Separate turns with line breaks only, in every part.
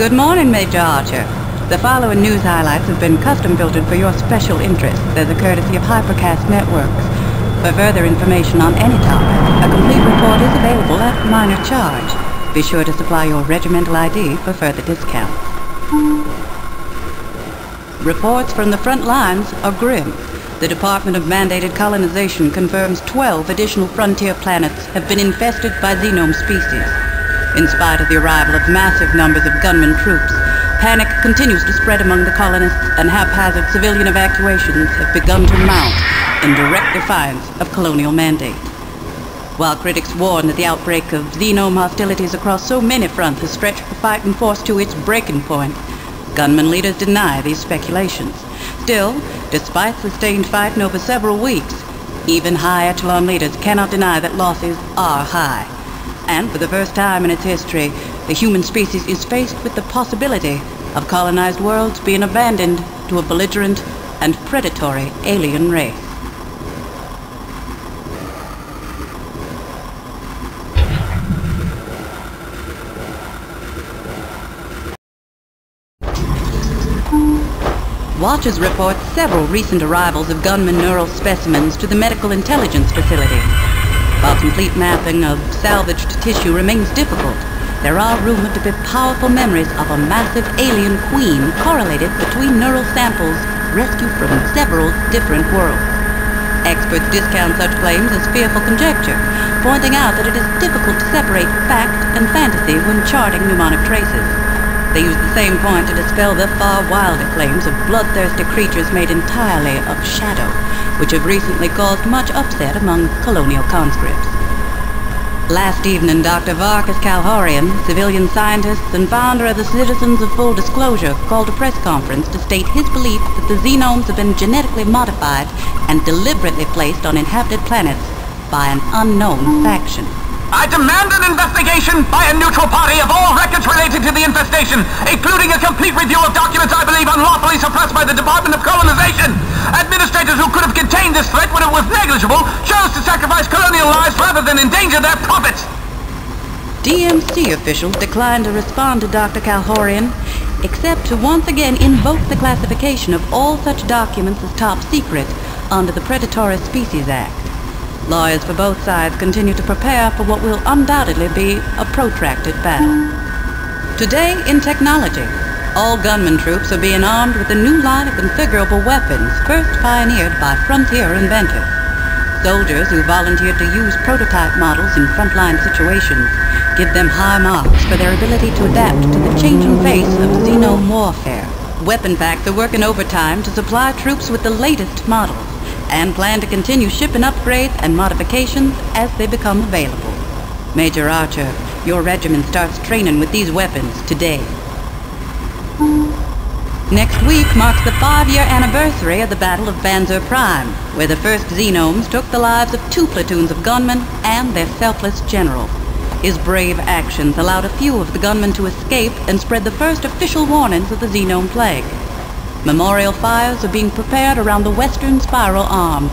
Good morning, Major Archer. The following news highlights have been custom filtered for your special interest as a courtesy of Hypercast Networks. For further information on any topic, a complete report is available at minor charge. Be sure to supply your regimental ID for further discounts. Reports from the front lines are grim. The Department of Mandated Colonization confirms 12 additional frontier planets have been infested by xenome species. In spite of the arrival of massive numbers of gunmen troops, panic continues to spread among the colonists and haphazard civilian evacuations have begun to mount in direct defiance of colonial mandate. While critics warn that the outbreak of xenome hostilities across so many fronts has stretched the fighting force to its breaking point, gunmen leaders deny these speculations. Still, despite sustained fighting over several weeks, even high echelon leaders cannot deny that losses are high. And for the first time in its history, the human species is faced with the possibility of colonized worlds being abandoned to a belligerent and predatory alien race. Watchers report several recent arrivals of gunman neural specimens to the Medical Intelligence Facility. While complete mapping of salvaged tissue remains difficult, there are rumored to be powerful memories of a massive alien queen correlated between neural samples rescued from several different worlds. Experts discount such claims as fearful conjecture, pointing out that it is difficult to separate fact and fantasy when charting mnemonic traces. They use the same point to dispel the far wilder claims of bloodthirsty creatures made entirely of shadow, which have recently caused much upset among colonial conscripts. Last evening, Dr. Varkas Kalhorian, civilian scientist and founder of the Citizens of Full Disclosure, called a press conference to state his belief that the xenomes have been genetically modified and deliberately placed on inhabited planets by an unknown faction.
I demand an investigation by a neutral party of all records related to the infestation, including a complete review of documents I believe unlawfully suppressed by the Department of Colonization. Administrators who could have contained this threat when it was negligible chose to sacrifice colonial lives rather than endanger their profits.
DMC officials declined to respond to Dr. Kalhorian, except to once again invoke the classification of all such documents as top secret under the Predatory Species Act. Lawyers for both sides continue to prepare for what will undoubtedly be a protracted battle. Today, in technology, all gunman troops are being armed with a new line of configurable weapons first pioneered by frontier inventors. Soldiers who volunteered to use prototype models in frontline situations give them high marks for their ability to adapt to the changing face of xenome warfare. Weapon packs are working overtime to supply troops with the latest models and plan to continue shipping upgrades and modifications as they become available. Major Archer, your regiment starts training with these weapons today. Next week marks the five-year anniversary of the Battle of Banzure Prime, where the first Xenomes took the lives of two platoons of gunmen and their selfless general. His brave actions allowed a few of the gunmen to escape and spread the first official warnings of the Xenome Plague. Memorial fires are being prepared around the Western Spiral Arm.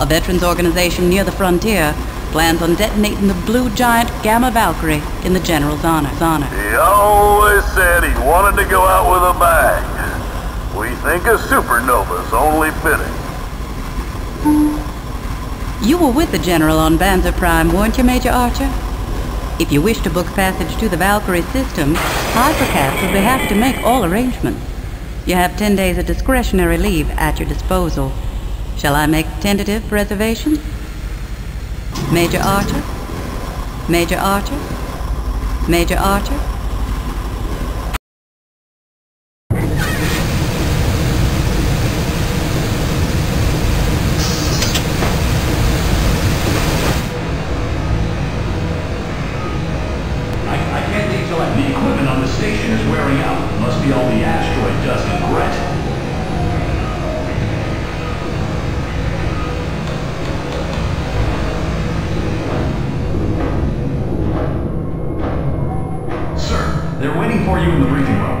A veterans organization near the frontier plans on detonating the blue giant Gamma Valkyrie in the General's honor. honor.
He always said he wanted to go out with a bang. We think a supernova's only fitting.
You were with the General on Banzure Prime, weren't you, Major Archer? If you wish to book passage to the Valkyrie system, Hypercast will be happy to make all arrangements. You have 10 days of discretionary leave at your disposal. Shall I make tentative reservation? Major Archer? Major Archer? Major Archer?
The equipment on the station is wearing out. Must be all the ash. For you in the briefing room.